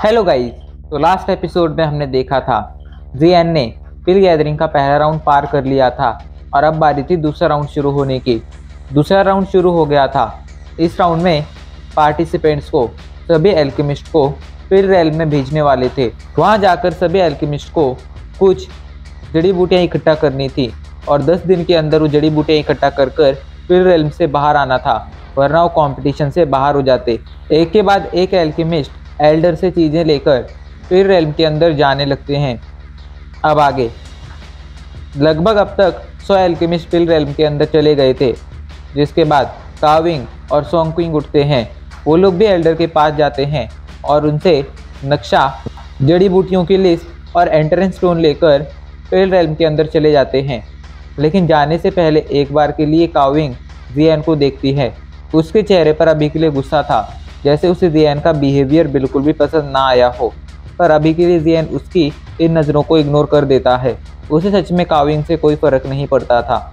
Hello guys तो last episode में हमने देखा था जी एन ने पिल गैदरिंग का पहला राउंड पार कर लिया था और अब बारी थी दूसरा राउंड शुरू होने की। दूसरा राउंड शुरू हो गया था। इस राउंड में पार्टिसिपेंट्स को, सभी एल्केमिस्ट को पिल रेल में भेजने वाले थे। वहाँ जाकर सभी एल्केमिस्ट को कुछ जड़ी बूटियाँ इकट्ठा करनी थी और 10 दिन के अंदर वो जड़ी बूटियाँ इकट्ठा कर कर पिल रेल से बाहर आना था, वरना वो कॉम्पिटिशन से बाहर हो जाते। एक के बाद एक एल्केमिस्ट एल्डर से चीज़ें लेकर फिर रेलम के अंदर जाने लगते हैं। अब आगे। लगभग अब तक सौ एल्केमिस्ट फिल रेलम के अंदर चले गए थे, जिसके बाद काविंग और सोंगक्विंग उठते हैं। वो लोग भी एल्डर के पास जाते हैं और उनसे नक्शा, जड़ी बूटियों की लिस्ट और एंट्रेंस स्टोन लेकर पिल रेलम के अंदर चले जाते हैं। लेकिन जाने से पहले एक बार के लिए काविंग जियान को देखती है। उसके चेहरे पर अभी के लिए गुस्सा था। जैसे उसे जियान का बिहेवियर बिल्कुल भी पसंद ना आया हो, पर अभी के लिए जियान उसकी इन नज़रों को इग्नोर कर देता है। उसे सच में काविंग से कोई फ़र्क नहीं पड़ता था।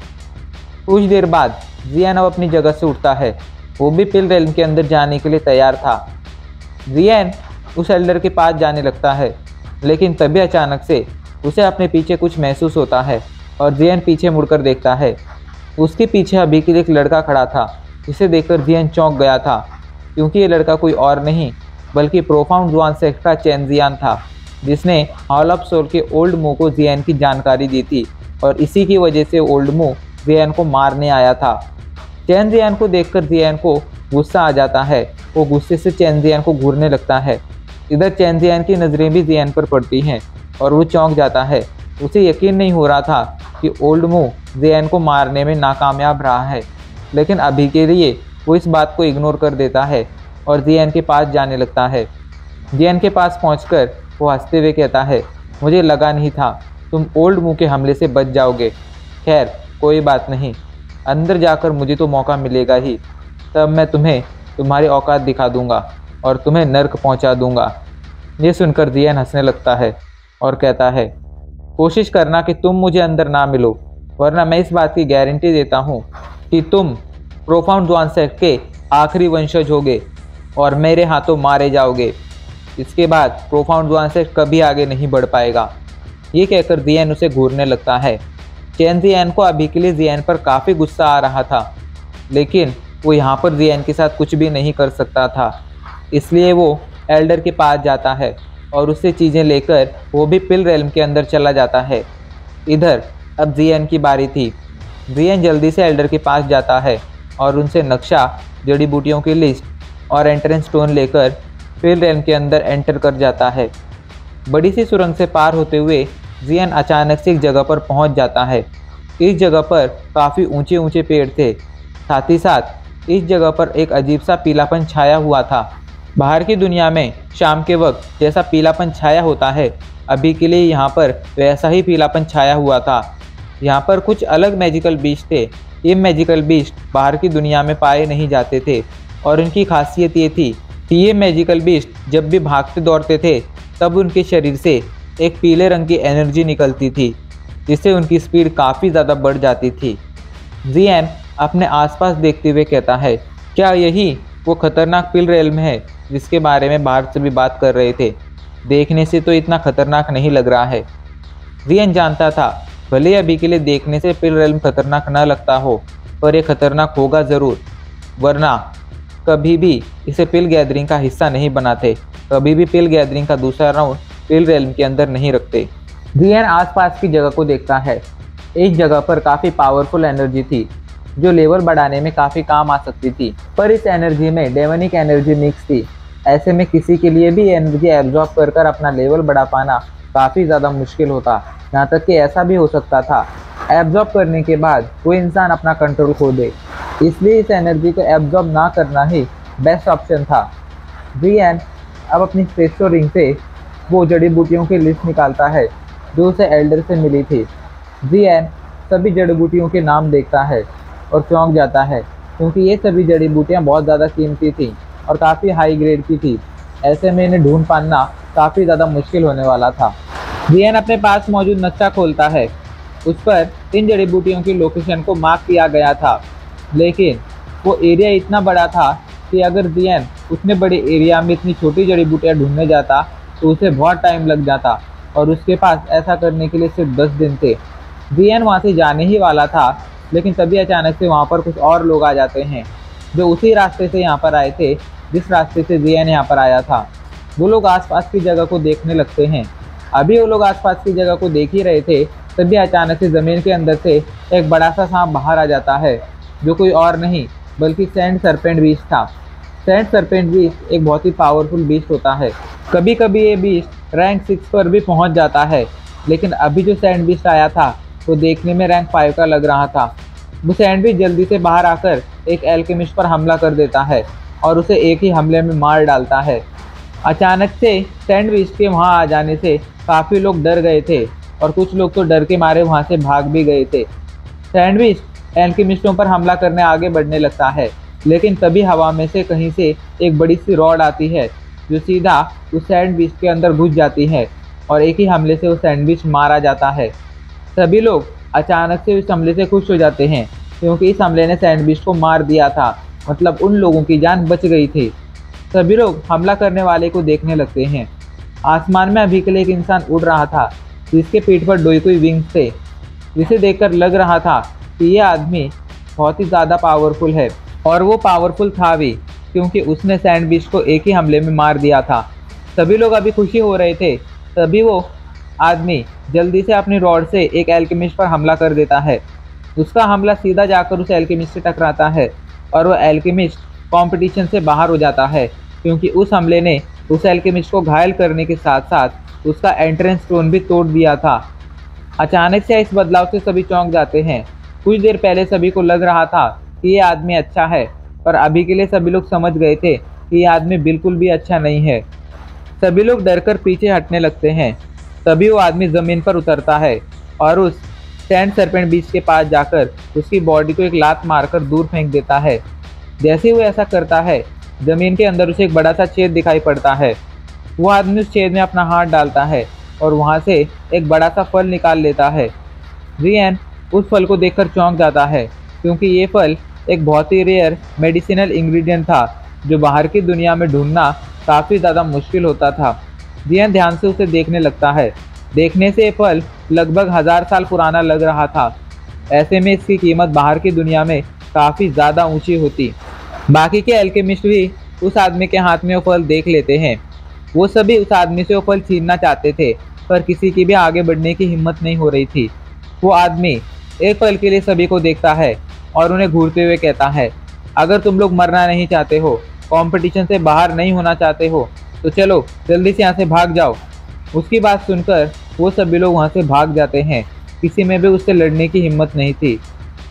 कुछ देर बाद, जियान अब अपनी जगह से उठता है। वो भी पिल रेल के अंदर जाने के लिए तैयार था। जियान उस एल्डर के पास जाने लगता है, लेकिन तभी अचानक से उसे अपने पीछे कुछ महसूस होता है और जियन पीछे मुड़कर देखता है। उसके पीछे अभी के लिए एक लड़का खड़ा था। जिसे देखकर जियन चौंक गया था। क्योंकि ये लड़का कोई और नहीं, बल्कि प्रोफाउंड जुआन सेक्ट का चैन जियान था, जिसने हॉल ऑफ़ सोल के ओल्ड मू को जियान की जानकारी दी थी और इसी की वजह से ओल्ड मू जियान को मारने आया था। चैन जियान को देखकर जियान को गुस्सा आ जाता है, वो गुस्से से चैन जियान को घूरने लगता है। इधर चैन जियान की नज़रें भी जियान पर पड़ती हैं और वो चौंक जाता है। उसे यकीन नहीं हो रहा था कि ओल्ड मू जियान को मारने में नाकामयाब रहा है, लेकिन अभी के लिए वो इस बात को इग्नोर कर देता है और जियान के पास जाने लगता है। जियान के पास पहुंचकर वो हँसते हुए कहता है, मुझे लगा नहीं था तुम ओल्ड मुँह के हमले से बच जाओगे। खैर, कोई बात नहीं। अंदर जाकर मुझे तो मौका मिलेगा ही। तब मैं तुम्हें तुम्हारी औकात दिखा दूँगा और तुम्हें नर्क पहुँचा दूँगा। ये सुनकर जियान हंसने लगता है और कहता है, कोशिश करना कि तुम मुझे अंदर ना मिलो, वरना मैं इस बात की गारंटी देता हूँ कि तुम प्रोफाउंड सेक्ट के आखिरी वंशज होगे और मेरे हाथों मारे जाओगे। इसके बाद प्रोफाउंड सेक्ट कभी आगे नहीं बढ़ पाएगा। ये कहकर जियान उसे घूरने लगता है। चैन जियान को अभी के लिए जियान पर काफ़ी गुस्सा आ रहा था, लेकिन वो यहाँ पर जियान के साथ कुछ भी नहीं कर सकता था। इसलिए वो एल्डर के पास जाता है और उससे चीज़ें लेकर वो भी पिल रेलम के अंदर चला जाता है। इधर, अब जियन की बारी थी। जियन जल्दी से एल्डर के पास जाता है। और उनसे नक्शा, जड़ी बूटियों की लिस्ट और एंट्रेंस स्टोन लेकर पिल रेलम के अंदर एंटर कर जाता है। बड़ी सी सुरंग से पार होते हुए जियन अचानक से एक जगह पर पहुँच जाता है। इस जगह पर काफ़ी ऊँचे ऊँचे पेड़ थे। साथ ही साथ, इस जगह पर एक अजीब सा पीलापन छाया हुआ था। बाहर की दुनिया में शाम के वक्त जैसा पीलापन छाया होता है, अभी के लिए यहाँ पर वैसा ही पीलापन छाया हुआ था। यहाँ पर कुछ अलग मैजिकल बीस्ट थे। ये मैजिकल बीस्ट बाहर की दुनिया में पाए नहीं जाते थे और उनकी खासियत ये थी कि ये मैजिकल बीस्ट जब भी भागते दौड़ते थे, तब उनके शरीर से एक पीले रंग की एनर्जी निकलती थी, जिससे उनकी स्पीड काफ़ी ज़्यादा बढ़ जाती थी। जी जियन अपने आसपास देखते हुए कहता है, क्या यही वो खतरनाक पिल रेल में है जिसके बारे में बाहर से भी बात कर रहे थे? देखने से तो इतना खतरनाक नहीं लग रहा है। रियन जानता था भले अभी के लिए देखने से पिल रेल खतरनाक न लगता हो, पर यह खतरनाक होगा ज़रूर। वरना, कभी भी इसे पिल गैदरिंग का हिस्सा नहीं बनाते। कभी भी पिल गैदरिंग का दूसरा राउंड पिल रेल के अंदर नहीं रखते। रियन आसपास की जगह को देखता है। इस जगह पर काफ़ी पावरफुल एनर्जी थी, जो लेवल बढ़ाने में काफ़ी काम आ सकती थी। पर इस एनर्जी में डेमनिक एनर्जी मिक्स थी। ऐसे में किसी के लिए भी एनर्जी एब्जॉर्ब कर अपना लेवल बढ़ा पाना काफ़ी ज़्यादा मुश्किल होता। यहाँ तक कि ऐसा भी हो सकता था। एब्जॉर्ब करने के बाद कोई इंसान अपना कंट्रोल खो दे। इसलिए इस एनर्जी को एब्जॉर्ब ना करना ही बेस्ट ऑप्शन था। जी एन अब अपनी स्पेशो रिंग से वो जड़ी बूटियों की लिस्ट निकालता है, जो उसे एल्डर से मिली थी। जी एन सभी जड़ी बूटियों के नाम देखता है और चौंक जाता है, क्योंकि ये सभी जड़ी बूटियाँ बहुत ज़्यादा कीमती थी और काफ़ी हाई ग्रेड की थी। ऐसे में इन्हें ढूंढ पाना काफ़ी ज़्यादा मुश्किल होने वाला था। रियन अपने पास मौजूद नक्शा खोलता है। उस पर इन जड़ी बूटियों की लोकेशन को मार्क किया गया था। लेकिन वो एरिया इतना बड़ा था कि अगर जियन उतने बड़े एरिया में इतनी छोटी जड़ी बूटियाँ ढूँढने जाता तो उसे बहुत टाइम लग जाता और उसके पास ऐसा करने के लिए सिर्फ़ दस दिन थे। जियन वहाँ से जाने ही वाला था, लेकिन तभी अचानक से वहाँ पर कुछ और लोग आ जाते हैं, जो उसी रास्ते से यहाँ पर आए थे, जिस रास्ते से जियन यहाँ पर आया था। वो लोग आसपास की जगह को देखने लगते हैं। अभी वो लोग आसपास की जगह को देख ही रहे थे, तभी अचानक से ज़मीन के अंदर से एक बड़ा सा सांप बाहर आ जाता है, जो कोई और नहीं, बल्कि सेंट सरपेंट बीच था। सेंट सरपेंट बीच एक बहुत ही पावरफुल बीच होता है। कभी कभी ये बीच रैंक सिक्स पर भी पहुँच जाता है, लेकिन अभी जो सैंड बीस्ट आया था, वो देखने में रैंक फाइव का लग रहा था। वो सैंड बीच जल्दी से बाहर आकर एक एल्केमिस्ट पर हमला कर देता है और उसे एक ही हमले में मार डालता है। अचानक से सैंडविच के वहाँ आ जाने से काफ़ी लोग डर गए थे और कुछ लोग तो डर के मारे वहाँ से भाग भी गए थे। सैंडविच एल्केमिस्टों पर हमला करने आगे बढ़ने लगता है, लेकिन तभी हवा में से कहीं से एक बड़ी सी रॉड आती है, जो सीधा उस सैंडविच के अंदर घुस जाती है और एक ही हमले से वो सैंडविच मारा जाता है। सभी लोग अचानक से इस हमले से खुश हो जाते हैं, क्योंकि इस हमले ने सैंडविच को मार दिया था मतलब उन लोगों की जान बच गई थी। सभी लोग हमला करने वाले को देखने लगते हैं। आसमान में अभी के लिए एक इंसान उड़ रहा था, जिसके पीठ पर डोई कोई विंग्स थे। जिसे देखकर लग रहा था कि यह आदमी बहुत ही ज़्यादा पावरफुल है। और वो पावरफुल था भी, क्योंकि उसने सैंडविच को एक ही हमले में मार दिया था। सभी लोग अभी खुशी हो रहे थे। तभी वो आदमी जल्दी से अपनी रॉड से एक एल्केमिस्ट पर हमला कर देता है। उसका हमला सीधा जाकर उस एल्केमिस्ट से टकराता है और वह एल्केमिस्ट कंपटीशन से बाहर हो जाता है, क्योंकि उस हमले ने उस एल्केमिस्ट को घायल करने के साथ साथ उसका एंट्रेंस स्टोन भी तोड़ दिया था। अचानक से इस बदलाव से सभी चौंक जाते हैं। कुछ देर पहले सभी को लग रहा था कि ये आदमी अच्छा है, पर अभी के लिए सभी लोग समझ गए थे कि ये आदमी बिल्कुल भी अच्छा नहीं है। सभी लोग डर कर पीछे हटने लगते हैं। तभी वो आदमी ज़मीन पर उतरता है और उस सैंड सरपेंट बीच के पास जाकर उसकी बॉडी को एक लात मारकर दूर फेंक देता है। जैसे वो ऐसा करता है ज़मीन के अंदर उसे एक बड़ा सा छेद दिखाई पड़ता है। वो आदमी उस छेद में अपना हाथ डालता है और वहाँ से एक बड़ा सा फल निकाल लेता है। रियन उस फल को देखकर चौंक जाता है, क्योंकि ये फल एक बहुत ही रेयर मेडिसिनल इंग्रेडिएंट था, जो बाहर की दुनिया में ढूंढना काफ़ी ज़्यादा मुश्किल होता था। रियन ध्यान से उसे देखने लगता है। देखने से ये फल लगभग हज़ार साल पुराना लग रहा था। ऐसे में इसकी कीमत बाहर की दुनिया में काफ़ी ज़्यादा ऊँची होती। बाकी के एल्केमिस्ट भी उस आदमी के हाथ में वो फल देख लेते हैं। वो सभी उस आदमी से वो फल छीनना चाहते थे, पर किसी की भी आगे बढ़ने की हिम्मत नहीं हो रही थी। वो आदमी एक पल के लिए सभी को देखता है और उन्हें घूरते हुए कहता है, अगर तुम लोग मरना नहीं चाहते हो कंपटीशन से बाहर नहीं होना चाहते हो तो चलो, जल्दी से यहाँ से भाग जाओ। उसकी बात सुनकर वो सभी लोग वहाँ से भाग जाते हैं। किसी में भी उससे लड़ने की हिम्मत नहीं थी।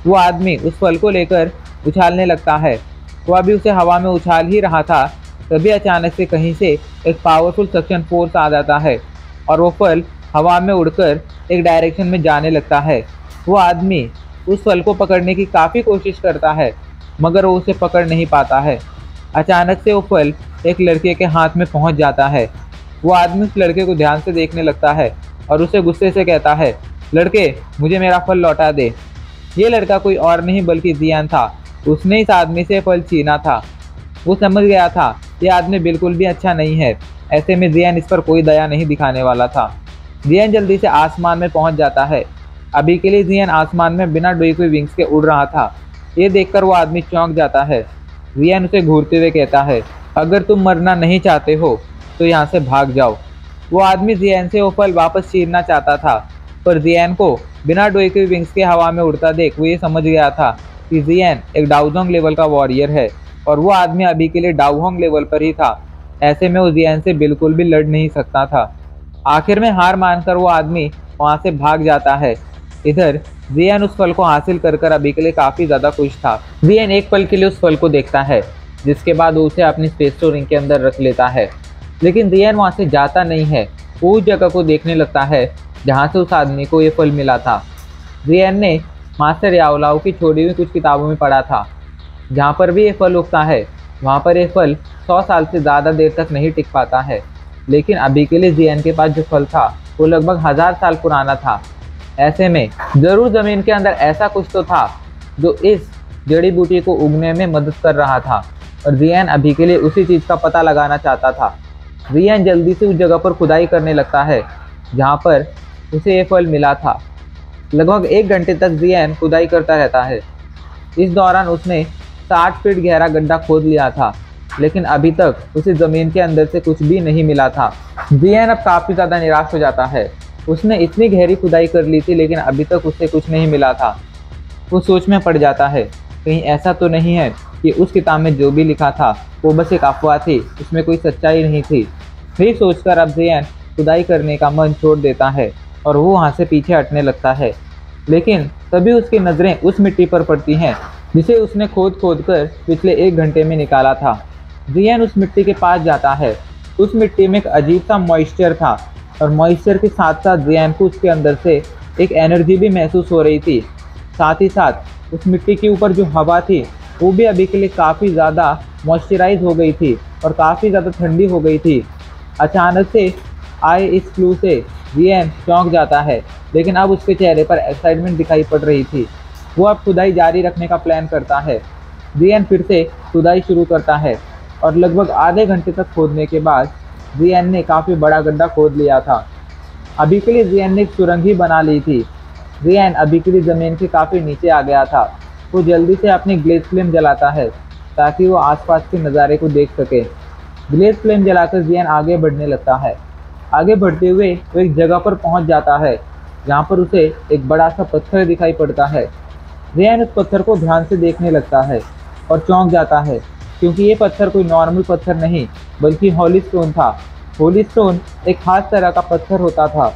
वो आदमी उस फल को लेकर उछालने लगता है। वो अभी उसे हवा में उछाल ही रहा था, तभी अचानक से कहीं से एक पावरफुल सक्शन फोर्स आ जाता है और वो फल हवा में उड़कर एक डायरेक्शन में जाने लगता है। वो आदमी उस फल को पकड़ने की काफ़ी कोशिश करता है, मगर वो उसे पकड़ नहीं पाता है। अचानक से वो फल एक लड़के के हाथ में पहुँच जाता है। वो आदमी उस लड़के को ध्यान से देखने लगता है और उसे गुस्से से कहता है, लड़के, मुझे मेरा फल लौटा दे। ये लड़का कोई और नहीं, बल्कि जियान था। उसने इस आदमी से फल छीना था। वो समझ गया था, ये आदमी बिल्कुल भी अच्छा नहीं है। ऐसे में जियान इस पर कोई दया नहीं दिखाने वाला था। जियान जल्दी से आसमान में पहुँच जाता है। अभी के लिए जियान आसमान में बिना डोई कोई विंग्स के उड़ रहा था। ये देखकर वो आदमी चौंक जाता है। जियान उसे घूरते हुए कहता है, अगर तुम मरना नहीं चाहते हो तो यहाँ से भाग जाओ। वो आदमी जियान से वो फल वापस छीनना चाहता था, पर जियान को बिना डोई के विंग्स के हवा में उड़ता देख वो ये समझ गया था कि जियान एक डाउजोंग लेवल का वॉरियर है और वो आदमी अभी के लिए डाउहोंग लेवल पर ही था। ऐसे में वो जियान से बिल्कुल भी लड़ नहीं सकता था। आखिर में हार मानकर वो आदमी वहाँ से भाग जाता है। इधर जियन उस फल को हासिल कर कर अभी के लिए काफ़ी ज़्यादा खुश था। जियान एक पल के लिए उस फल को देखता है, जिसके बाद वो उसे अपनी स्पेस स्टोरिंग के अंदर रख लेता है। लेकिन जियन वहाँ से जाता नहीं है। वो उस जगह को देखने लगता है, जहाँ से उस आदमी को ये फल मिला था। जियान ने मास्टर यावलाओ की छोड़ी हुई कुछ किताबों में पढ़ा था। जहाँ पर भी ये फल उगता है, वहाँ पर ये फल सौ साल से ज़्यादा देर तक नहीं टिक पाता है। लेकिन अभी के लिए जियान के पास जो फल था, वो लगभग हज़ार साल पुराना था। ऐसे में ज़रूर ज़मीन के अंदर ऐसा कुछ तो था, जो इस जड़ी बूटी को उगने में मदद कर रहा था, और जियान अभी के लिए उसी चीज़ का पता लगाना चाहता था। जियान जल्दी से उस जगह पर खुदाई करने लगता है, जहाँ पर उसे ये फल मिला था। लगभग एक घंटे तक जियान खुदाई करता रहता है। इस दौरान उसने साठ फीट गहरा गड्ढा खोद लिया था, लेकिन अभी तक उसे ज़मीन के अंदर से कुछ भी नहीं मिला था। जियान अब काफ़ी ज़्यादा निराश हो जाता है। उसने इतनी गहरी खुदाई कर ली थी, लेकिन अभी तक उसे कुछ नहीं मिला था। वो सोच में पड़ जाता है, कहीं ऐसा तो नहीं है कि उस किताब में जो भी लिखा था, वो बस एक अफवाह थी, उसमें कोई सच्चाई नहीं थी। फिर सोचकर अब जैन खुदाई करने का मन छोड़ देता है। और वो वहाँ से पीछे हटने लगता है। लेकिन तभी उसकी नज़रें उस मिट्टी पर पड़ती हैं, जिसे उसने खोद खोद कर पिछले एक घंटे में निकाला था। जियन उस मिट्टी के पास जाता है। उस मिट्टी में एक अजीब सा मॉइस्चर था और मॉइस्चर के साथ साथ जियन को उसके अंदर से एक एनर्जी भी महसूस हो रही थी। साथ ही साथ उस मिट्टी के ऊपर जो हवा थी, वो भी अभी के लिए काफ़ी ज़्यादा मॉइस्चराइज हो गई थी और काफ़ी ज़्यादा ठंडी हो गई थी। अचानक से आए इस फ्लू से जियन चौंक जाता है, लेकिन अब उसके चेहरे पर एक्साइटमेंट दिखाई पड़ रही थी। वो अब खुदाई जारी रखने का प्लान करता है। जियन फिर से खुदाई शुरू करता है और लगभग आधे घंटे तक खोदने के बाद जियन ने काफ़ी बड़ा गड्ढा खोद लिया था। अभी के लिए जियन ने एक सुरंग ही बना ली थी। जियन अभी के लिए ज़मीन के काफ़ी नीचे आ गया था। वो जल्दी से अपनी ग्लेस फ्लेम जलाता है ताकि वो आसपास के नज़ारे को देख सके। ग्लेस फ्लेम जलाकर जियन आगे बढ़ने लगता है। आगे बढ़ते हुए वो एक जगह पर पहुँच जाता है, जहाँ पर उसे एक बड़ा सा पत्थर दिखाई पड़ता है। जियन उस पत्थर को ध्यान से देखने लगता है और चौंक जाता है, क्योंकि ये पत्थर कोई नॉर्मल पत्थर नहीं, बल्कि होली स्टोन था। होली स्टोन एक खास तरह का पत्थर होता था,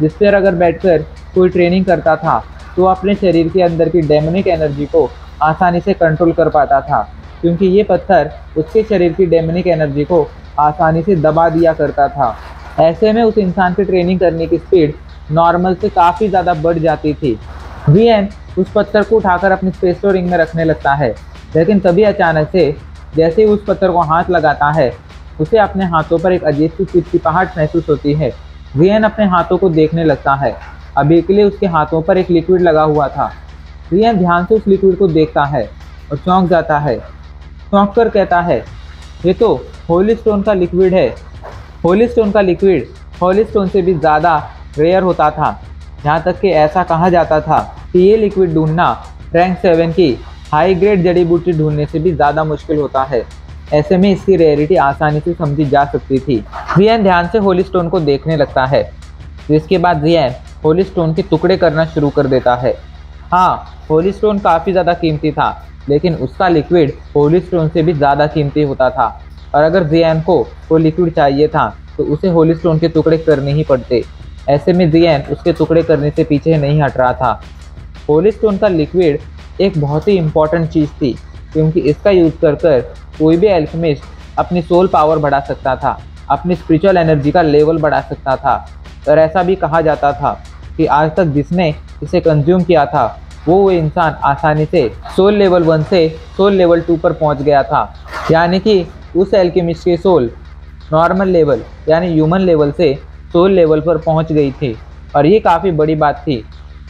जिस पर अगर बैठकर कोई ट्रेनिंग करता था तो अपने शरीर के अंदर की डेमोनिक एनर्जी को आसानी से कंट्रोल कर पाता था, क्योंकि ये पत्थर उसके शरीर की डेमोनिक एनर्जी को आसानी से दबा दिया करता था। ऐसे में उस इंसान की ट्रेनिंग करने की स्पीड नॉर्मल से काफ़ी ज़्यादा बढ़ जाती थी। वी उस पत्थर को उठाकर अपनी स्पेस स्टोरिंग में रखने लगता है। लेकिन तभी अचानक से, जैसे ही उस पत्थर को हाथ लगाता है, उसे अपने हाथों पर एक अजीब सी चिपचिपाहट महसूस होती है। रियन अपने हाथों को देखने लगता है। अभी के लिए उसके हाथों पर एक लिक्विड लगा हुआ था। रियन ध्यान से उस लिक्विड को देखता है और चौंक जाता है। चौंक कर कहता है, ये तो होली स्टोन का लिक्विड है। होली स्टोन का लिक्विड होली स्टोन से भी ज़्यादा रेयर होता था। यहाँ तक कि ऐसा कहा जाता था कि ये लिक्विड ढूंढना रैंक सेवन की हाई ग्रेड जड़ी बूटी ढूँढने से भी ज़्यादा मुश्किल होता है। ऐसे में इसकी रेयरिटी आसानी से समझी जा सकती थी। जियन ध्यान से होली स्टोन को देखने लगता है। जिसके बाद जियन होली स्टोन के टुकड़े करना शुरू कर देता है। हाँ होली स्टोन काफ़ी ज़्यादा कीमती था, लेकिन उसका लिक्विड होली स्टोन से भी ज़्यादा कीमती होता था। और अगर जियन को वो लिक्विड चाहिए था तो उसे होली स्टोन के टुकड़े करने ही पड़ते। ऐसे में जियन उसके टुकड़े करने से पीछे नहीं हट रहा था। होली स्टोन का लिक्विड एक बहुत ही इंपॉर्टेंट चीज़ थी, क्योंकि इसका यूज़ कर कर कोई भी एल्केमिस्ट अपनी सोल पावर बढ़ा सकता था, अपनी स्पिरिचुअल एनर्जी का लेवल बढ़ा सकता था। और ऐसा भी कहा जाता था कि आज तक जिसने इसे कंज्यूम किया था, वो वो इंसान आसानी से सोल लेवल वन से सोल लेवल टू पर पहुँच गया था। यानी कि उस एल्केमिस्ट के सोल नॉर्मल लेवल यानी ह्यूमन लेवल से सोल लेवल पर पहुँच गई थी। और ये काफ़ी बड़ी बात थी,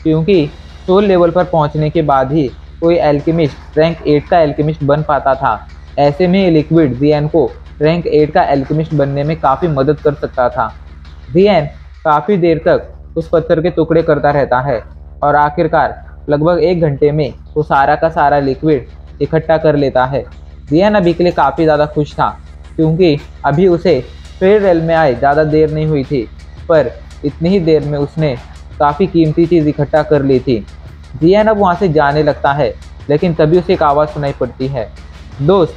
क्योंकि सोल लेवल पर पहुँचने के बाद ही कोई एल्केमिस्ट रैंक एट का एल्केमिस्ट बन पाता था। ऐसे में ये लिक्विड जियन को रैंक एट का एल्केमिस्ट बनने में काफ़ी मदद कर सकता था। जियन काफ़ी देर तक उस पत्थर के टुकड़े करता रहता है और आखिरकार लगभग एक घंटे में वो सारा का सारा लिक्विड इकट्ठा कर लेता है। जियन अभी के लिए काफ़ी ज़्यादा खुश था, क्योंकि अभी उसे फेयर रेल में आए ज़्यादा देर नहीं हुई थी, पर इतनी ही देर में उसने काफ़ी कीमती चीज़ इकट्ठा कर ली थी। जियान अब वहाँ से जाने लगता है, लेकिन तभी उसे एक आवाज़ सुनाई पड़ती है, दोस्त,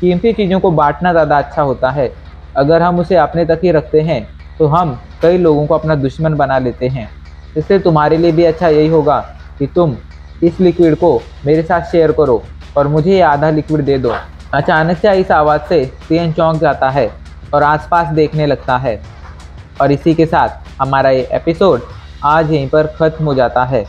कीमती चीज़ों को बांटना ज़्यादा अच्छा होता है। अगर हम उसे अपने तक ही रखते हैं तो हम कई लोगों को अपना दुश्मन बना लेते हैं। इससे तुम्हारे लिए भी अच्छा यही होगा कि तुम इस लिक्विड को मेरे साथ शेयर करो। और मुझे ये आधा लिक्विड दे दो। अचानक से इस आवाज़ से सीएन चौंक जाता है और आसपास देखने लगता है। और इसी के साथ हमारा ये एपिसोड आज यहीं पर ख़त्म हो जाता है।